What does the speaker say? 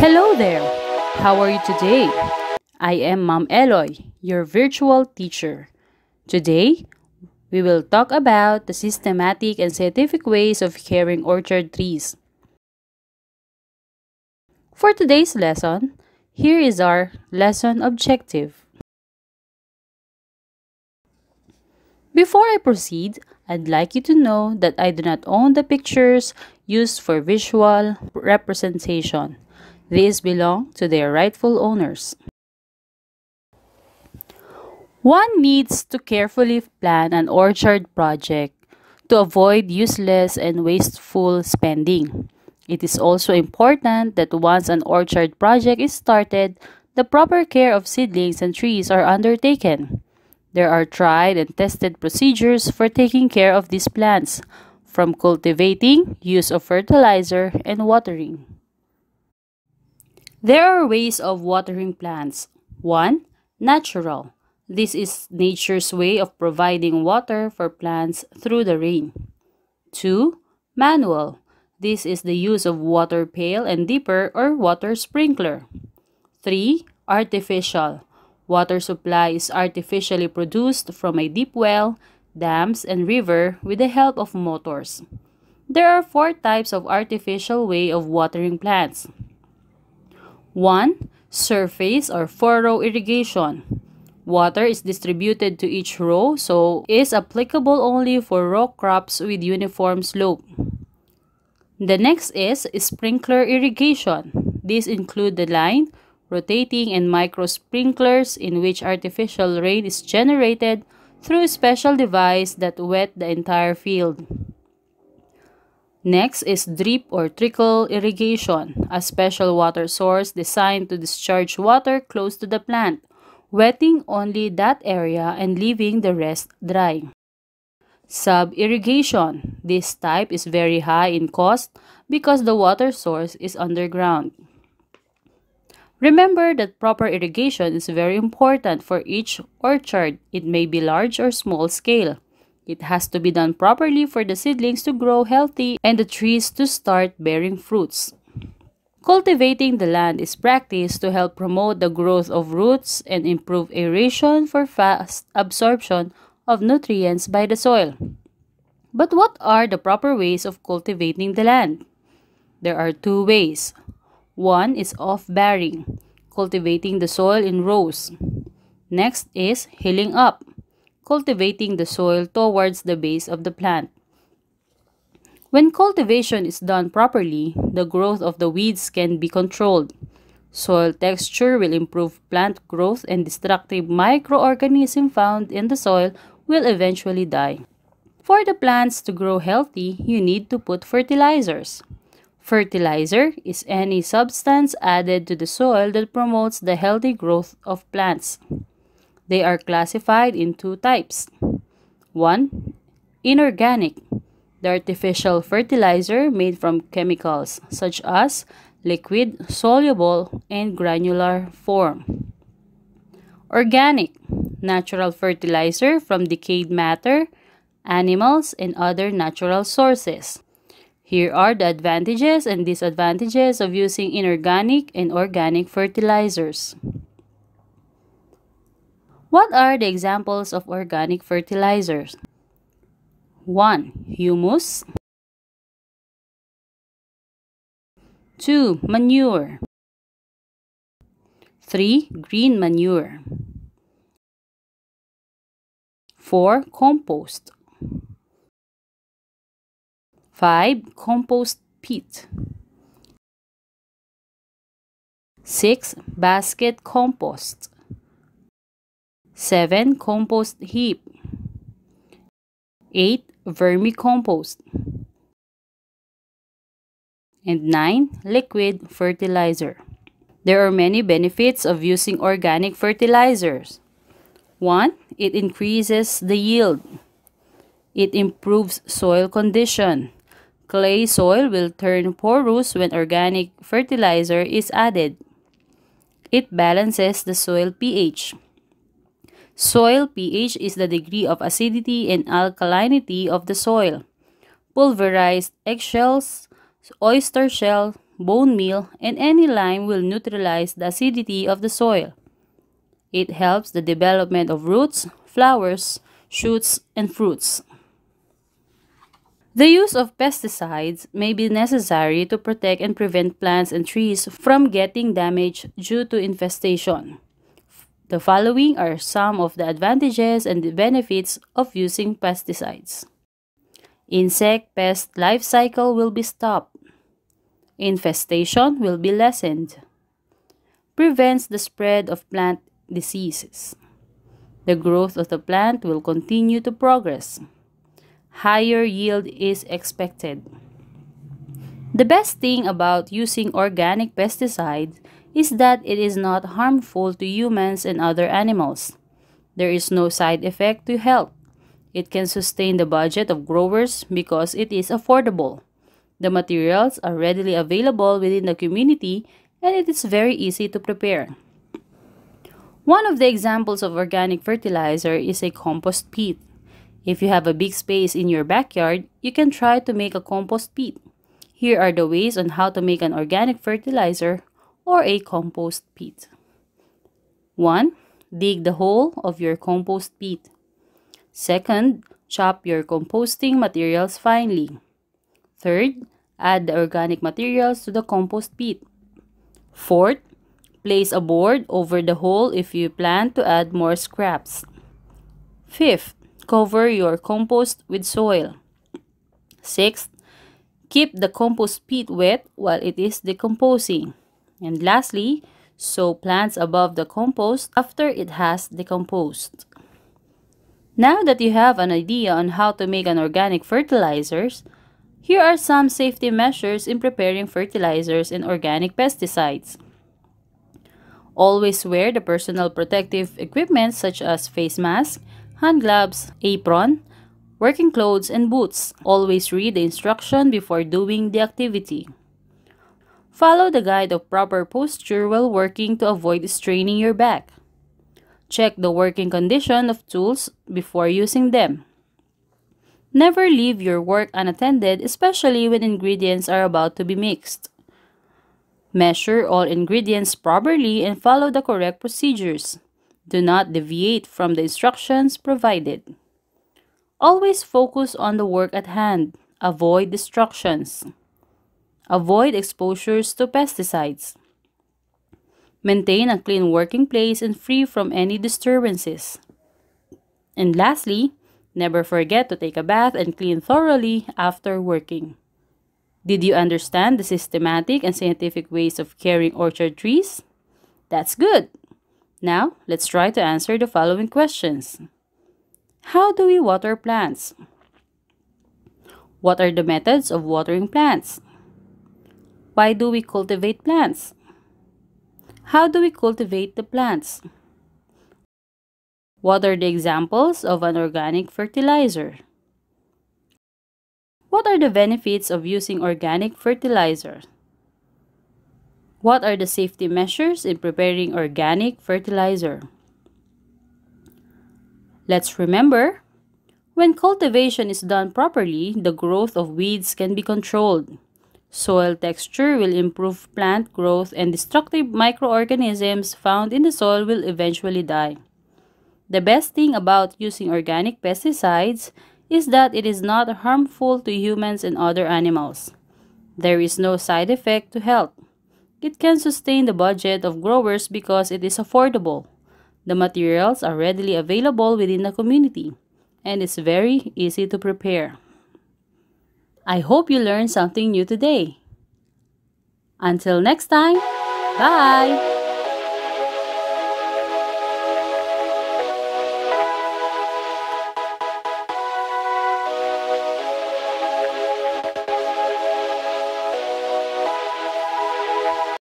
Hello there! How are you today? I am Mom Eloi, your virtual teacher. Today, we will talk about the systematic and scientific ways of caring orchard trees. For today's lesson, here is our lesson objective. Before I proceed, I'd like you to know that I do not own the pictures used for visual representation. These belong to their rightful owners. One needs to carefully plan an orchard project to avoid useless and wasteful spending. It is also important that once an orchard project is started, the proper care of seedlings and trees are undertaken. There are tried and tested procedures for taking care of these plants, from cultivating, use of fertilizer, and watering. There are ways of watering plants. 1. Natural. This is nature's way of providing water for plants through the rain. 2. Manual. This is the use of water pail and dipper or water sprinkler. 3. Artificial. Water supply is artificially produced from a deep well, dams, and river with the help of motors. There are four types of artificial way of watering plants. 1. Surface or furrow irrigation. Water is distributed to each row so is applicable only for row crops with uniform slope. The next is sprinkler irrigation. These include the line, rotating and micro sprinklers in which artificial rain is generated through a special device that wet the entire field. Next is drip or trickle irrigation, a special water source designed to discharge water close to the plant, wetting only that area and leaving the rest dry. Sub-irrigation. This type is very high in cost because the water source is underground. Remember that proper irrigation is very important for each orchard. It may be large or small scale. It has to be done properly for the seedlings to grow healthy and the trees to start bearing fruits. Cultivating the land is practiced to help promote the growth of roots and improve aeration for fast absorption of nutrients by the soil. But what are the proper ways of cultivating the land? There are two ways. One is off-barring, cultivating the soil in rows. Next is hilling up, cultivating the soil towards the base of the plant. When cultivation is done properly, the growth of the weeds can be controlled. Soil texture will improve plant growth and destructive microorganisms found in the soil will eventually die. For the plants to grow healthy, you need to put fertilizers. Fertilizer is any substance added to the soil that promotes the healthy growth of plants. They are classified in two types. 1. Inorganic. The artificial fertilizer made from chemicals such as liquid, soluble, and granular form. Organic. Natural fertilizer from decayed matter, animals, and other natural sources. Here are the advantages and disadvantages of using inorganic and organic fertilizers. What are the examples of organic fertilizers? 1. Humus 2. Manure 3. Green manure 4. Compost 5. Compost pit 6. Basket compost 7. Compost heap. 8. Vermicompost. And 9. Liquid fertilizer. There are many benefits of using organic fertilizers. 1. It increases the yield. It improves soil condition. Clay soil will turn porous when organic fertilizer is added. It balances the soil pH. Soil pH is the degree of acidity and alkalinity of the soil. Pulverized eggshells, oyster shell, bone meal, and any lime will neutralize the acidity of the soil. It helps the development of roots, flowers, shoots, and fruits. The use of pesticides may be necessary to protect and prevent plants and trees from getting damaged due to infestation. The following are some of the advantages and the benefits of using pesticides. Insect pest life cycle will be stopped. Infestation will be lessened. Prevents the spread of plant diseases. The growth of the plant will continue to progress. Higher yield is expected. The best thing about using organic pesticides is that it is not harmful to humans and other animals. There is no side effect to health. It can sustain the budget of growers because it is affordable. The materials are readily available within the community and it is very easy to prepare. One of the examples of organic fertilizer is a compost pit. If you have a big space in your backyard, you can try to make a compost pit. Here are the ways on how to make an organic fertilizer or a compost pit. 1. Dig the hole of your compost pit. Second, chop your composting materials finely. Third, add the organic materials to the compost pit. Fourth, place a board over the hole if you plan to add more scraps. Fifth, cover your compost with soil. Sixth, keep the compost pit wet while it is decomposing. And lastly, sow plants above the compost after it has decomposed. Now that you have an idea on how to make an organic fertilizers, here are some safety measures in preparing fertilizers and organic pesticides. Always wear the personal protective equipment such as face mask, hand gloves, apron, working clothes, and boots. Always read the instruction before doing the activity. Follow the guide of proper posture while working to avoid straining your back. Check the working condition of tools before using them. Never leave your work unattended, especially when ingredients are about to be mixed. Measure all ingredients properly and follow the correct procedures. Do not deviate from the instructions provided. Always focus on the work at hand. Avoid distractions. Avoid exposures to pesticides. Maintain a clean working place and free from any disturbances. And lastly, never forget to take a bath and clean thoroughly after working. Did you understand the systematic and scientific ways of caring orchard trees? That's good! Now, let's try to answer the following questions. How do we water plants? What are the methods of watering plants? Why do we cultivate plants? How do we cultivate the plants? What are the examples of an organic fertilizer? What are the benefits of using organic fertilizer? What are the safety measures in preparing organic fertilizer? Let's remember, when cultivation is done properly, the growth of weeds can be controlled. Soil texture will improve plant growth and destructive microorganisms found in the soil will eventually die. The best thing about using organic pesticides is that it is not harmful to humans and other animals. There is no side effect to health. It can sustain the budget of growers because it is affordable. The materials are readily available within the community and it's very easy to prepare. I hope you learned something new today. Until next time, bye!